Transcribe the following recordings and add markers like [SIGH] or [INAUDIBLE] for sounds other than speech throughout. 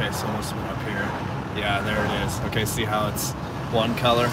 Okay, so it must be up here. Yeah, there it is. Okay, see how it's one color?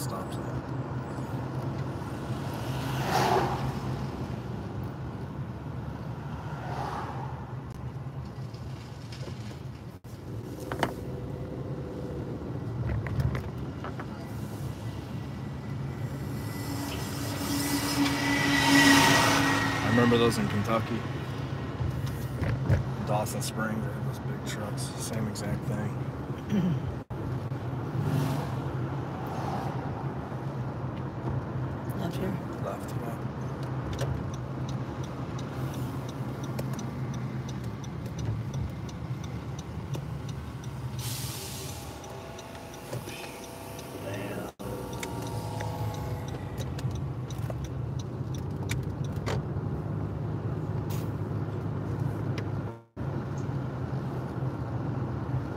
Stops. I remember those in Kentucky. Dawson Springs, they had those big trucks. Same exact thing. [CLEARS THROAT] Left here. Left, yeah.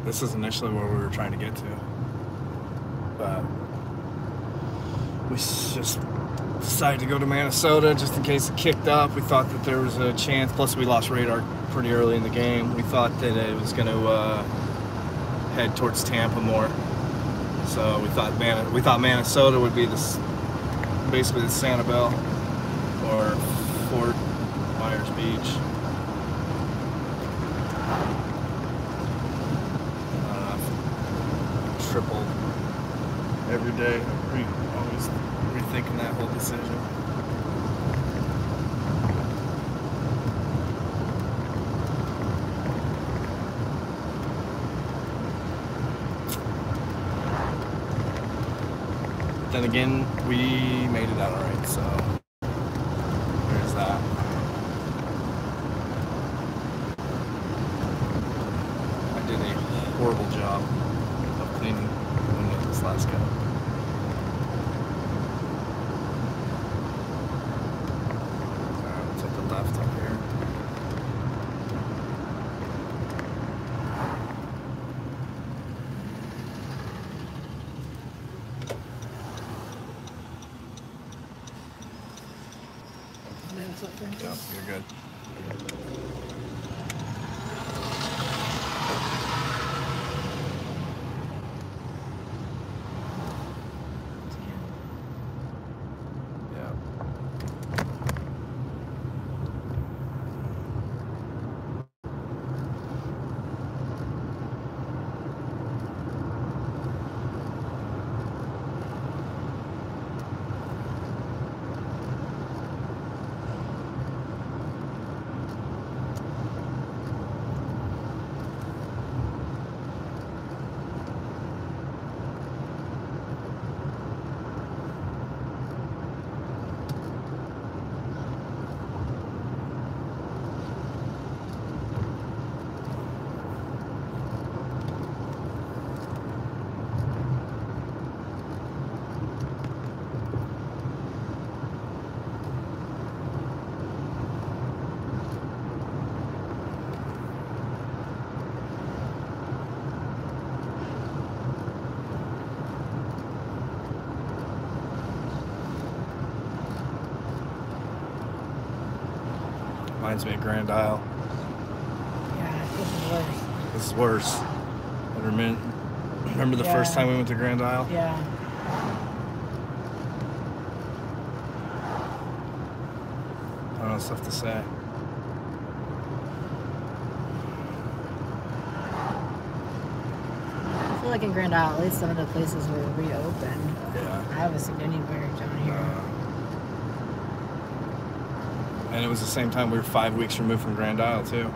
This is initially where we were trying to get to. But we just decided to go to Minnesota just in case it kicked up. We thought that there was a chance. Plus, we lost radar pretty early in the game. We thought that it was going to uh, head towards Tampa more. So we thought Man- we thought Minnesota would be this basically the Sanibel or decision. Then again, we made it out alright, so Reminds me of Grand Isle. Yeah, this is worse. This is worse. I remember, remember the first time we went to Grand Isle? Yeah. I don't know stuff to say. I feel like in Grand Isle, at least some of the places were reopened. Yeah. I haven't seen anywhere down here. Uh, and it was the same time we were five weeks removed from Grand Isle too.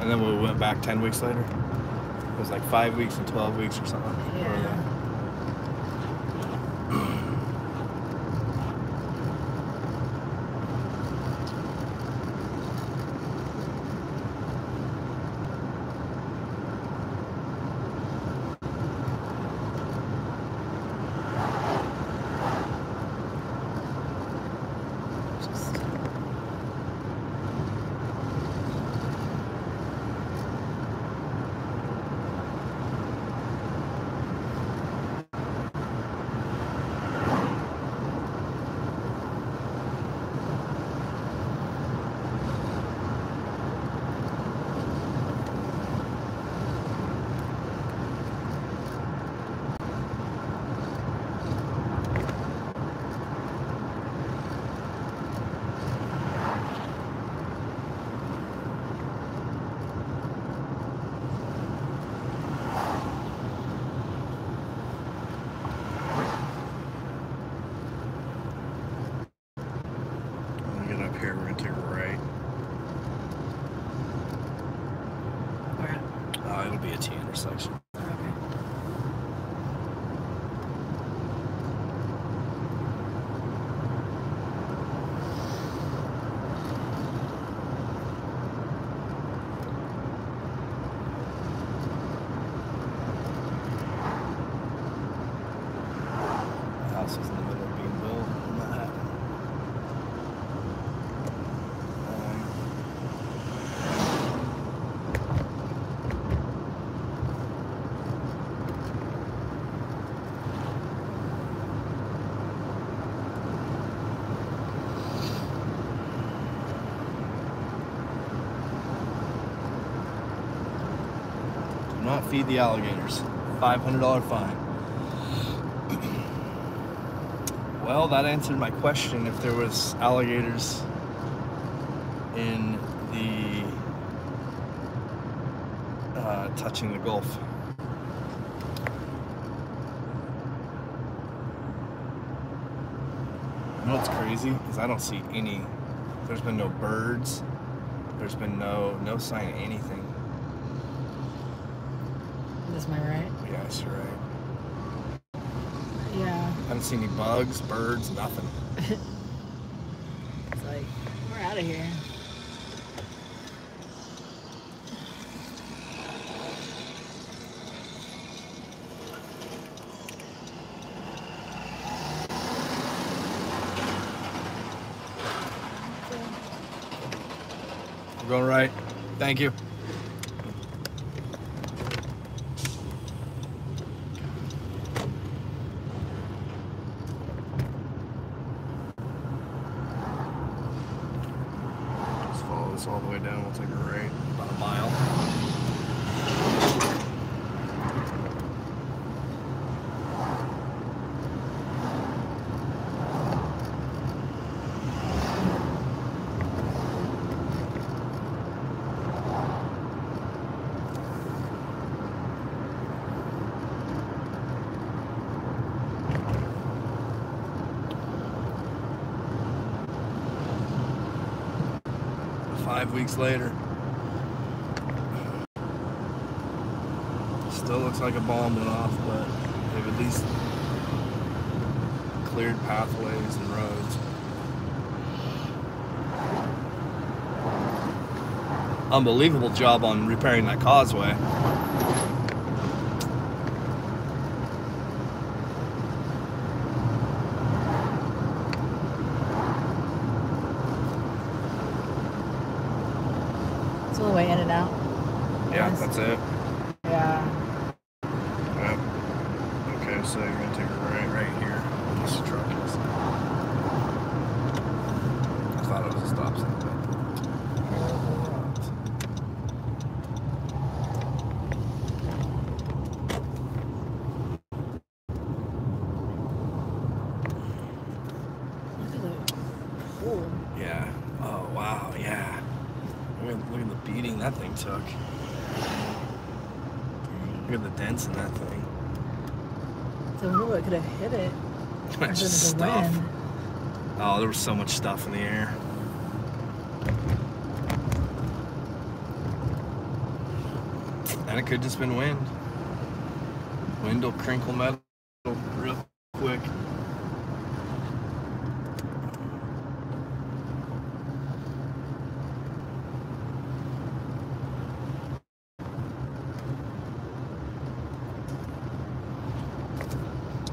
And then we went back ten weeks later. It was like five weeks and twelve weeks or something. Yeah. Just be a T intersection. Okay. The house was in the middle of being built when that happened. Um, Do not feed the alligators. $500 fine. Well, that answered my question if there was alligators in the uh, touching the Gulf. You know what's crazy is I don't see any. There's been no birds. There's been no no sign of anything. This my right? Yeah, you're right. Yeah. I haven't seen any bugs, birds, nothing. [LAUGHS] It's like, we're out of here. We're going right. Thank you. Just follow this all the way down. We'll take a right about a mile. Five weeks later. Still looks like a bomb went off, but they've at least cleared pathways and roads. Unbelievable job on repairing that causeway. It's the only way in and out. Yeah, Yes. that's it. Yeah. Yep. Okay, so you're gonna take a right right here. where This truck is. I thought it was a stop sign, but. Look at the pool. Yeah. Oh wow. Yeah. Look at, look at the beating that thing took. Look at the dents in that thing. So I wonder what could have hit it. Just other than the stuff. wind. Oh, there was so much stuff in the air. And it could just been wind. Wind will crinkle metal real quick.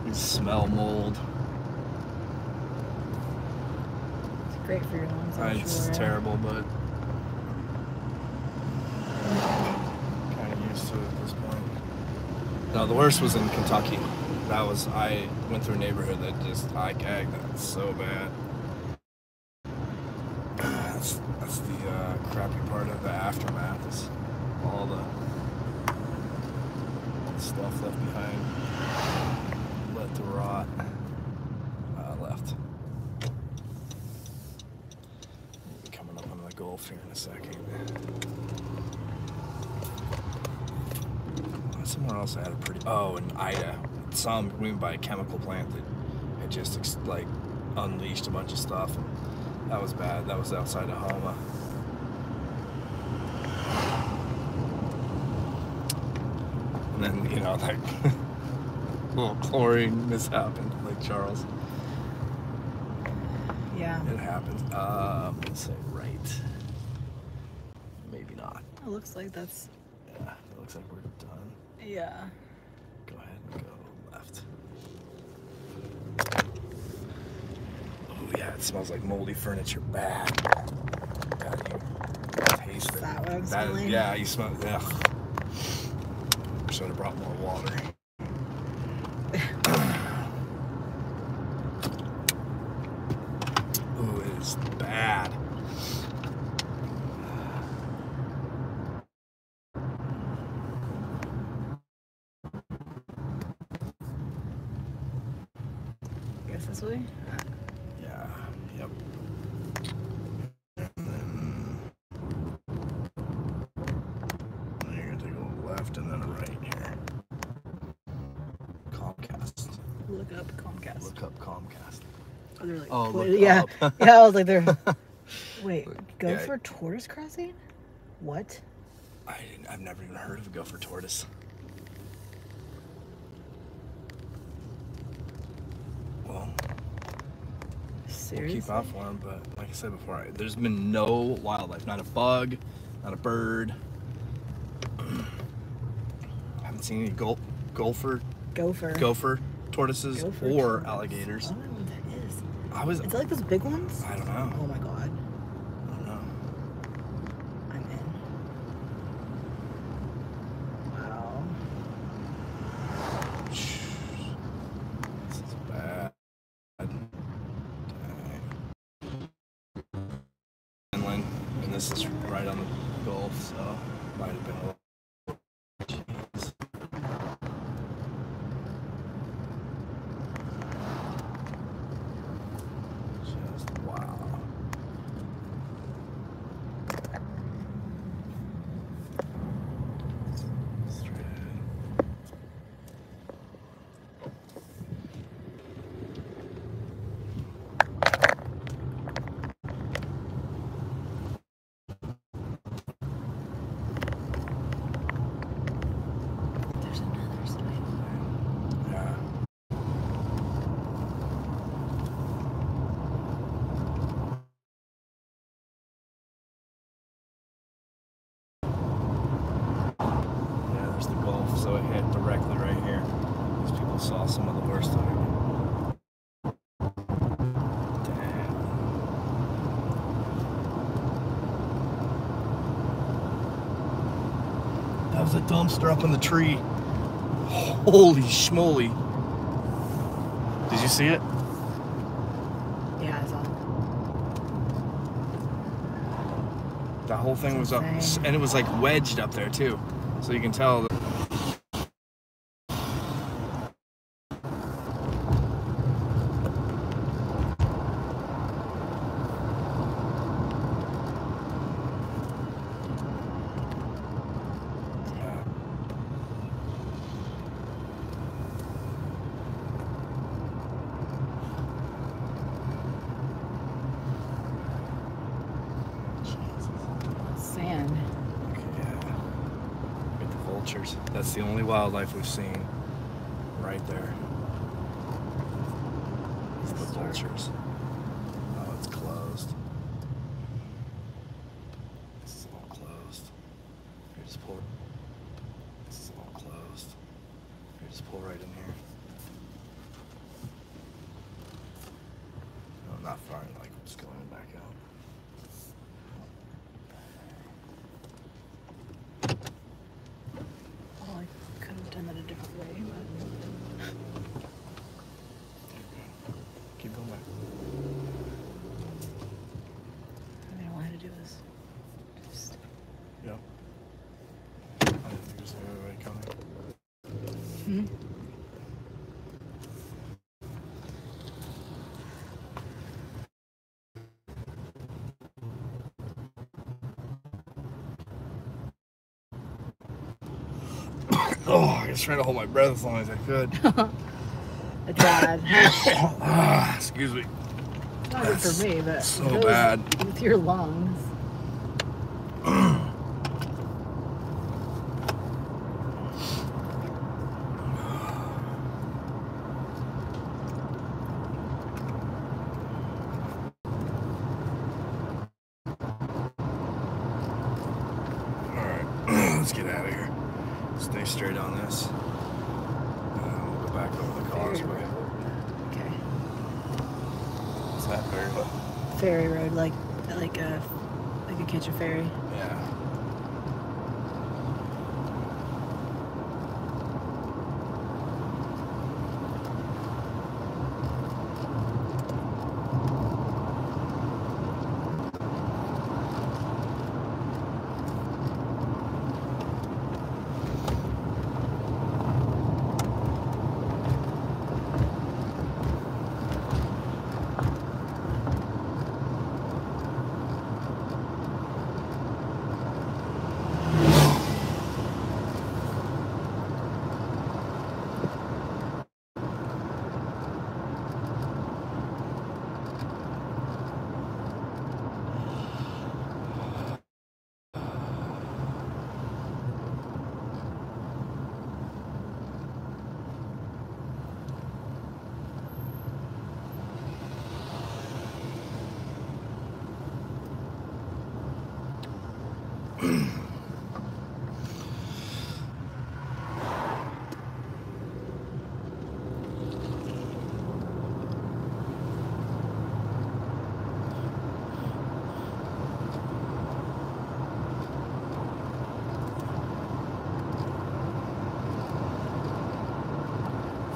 You smell mold. It's great for your lungs. I'm It's sure. terrible, but kind of used to it at this point. No, the worst was in Kentucky. That was I went through a neighborhood that just I gagged. That's so bad. That's that's the uh, crappy part of the aftermath is all the stuff left behind, let to rot. Uh, left. Coming up on the here in a second. Somewhere else I had a pretty. Oh, in Ida, some we went by a chemical plant that had just ex- like unleashed a bunch of stuff. And that was bad. That was outside of Houma. how that [LAUGHS] little chlorine mishap in Lake Charles. Yeah. It happens. Uh, I'm gonna say right. Maybe not. It looks like that's. Yeah, it looks like we're done. Yeah. Go ahead and go left. Oh yeah, it smells like moldy furniture. Bad. Bad. You taste Is it. that That- smelling? yeah, you smell. Yeah. Should have brought more water. Ooh, it is bad. Guess this way. Yeah. Yep. And then then you're gonna take a left and then a right here. Comcast. Look up Comcast. Look up Comcast. Oh, they're like. Oh, twi- look yeah. up. [LAUGHS] yeah. I was like, they're. [LAUGHS] Wait, Look, go yeah. for tortoise crossing? What? I didn't, I've never even heard of a gopher tortoise. Well, we'll keep out for them, but like I said before, I, there's been no wildlife, not a bug, not a bird. [CLEARS THROAT] I haven't seen any gopher, Gopher. gopher tortoises Gopher or tortoise. alligators. I don't know what that is. I was, Is it like those big ones? I don't know, Oh my god. I don't know. I'm in. Wow. This is bad. Dang. Inland, and this is right on the Gulf, so might have been a little. Jeez. Just wow. Straight ahead. There's another sign. Yeah. Yeah, there's the Gulf, so it hit directly right here. These people saw some of the worst of it. Damn. That was a dumpster up in the tree. Holy schmoly. Did you see it? Yeah, I saw. That whole thing was up, and it was like wedged up there too. So you can tell. That Sand. yeah. Get the vultures. That's the only wildlife we've seen. Right there. It's the vultures. Oh, it's closed. This is all closed. Here, just pull. This is all closed. Here, just pull right in here. No, not far. Like, I'm just going back out. Oh, I was trying to hold my breath as long as I could. [LAUGHS] it's bad. [LAUGHS] ah, excuse me. Not good for me, but so it bad with your lungs. All right, [CLEARS THROAT] let's get out of here. Stay straight on this. Uh, we'll go back over the Ferry causeway. Road. Okay. Is that very? Ferry Road, like like a like a catch a ferry. Yeah.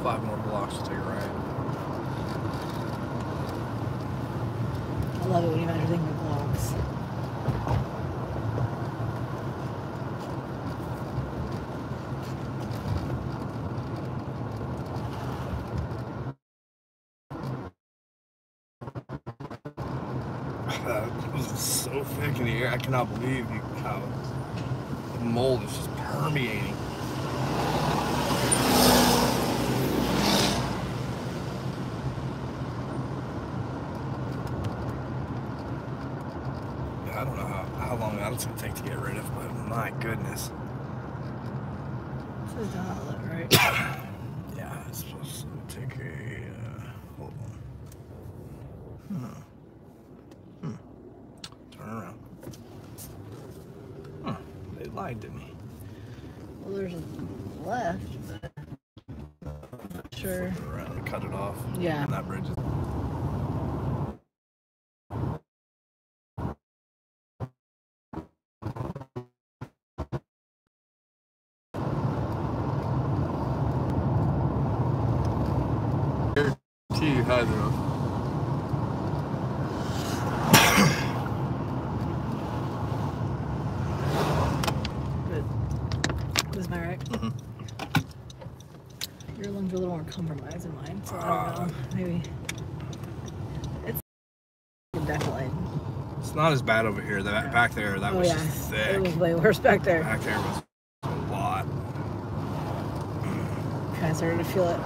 Five more blocks to take a right. I love it when you measure things with is so thick in the air. I cannot believe you, how the mold is just permeating. Yeah, I don't know how, how long that's going to take to get rid of, but my goodness. This is not look right. Yeah, it's supposed to take a. Uh, hold on. Hmm. Hmm. Turn around. Huh. They lied to me. Well, there's a left, but I'm not sure. Around cut it off. Yeah. And that bridge is. Guarantee you had enough. But this is my right. Mhm. Your lungs are a little more compromised than mine, so I Ah. don't know. Maybe it's definitely. It's not as bad over here. That back there, that oh was yeah, just thick. it was way worse back there. Back there was a lot. Okay, I started to feel it.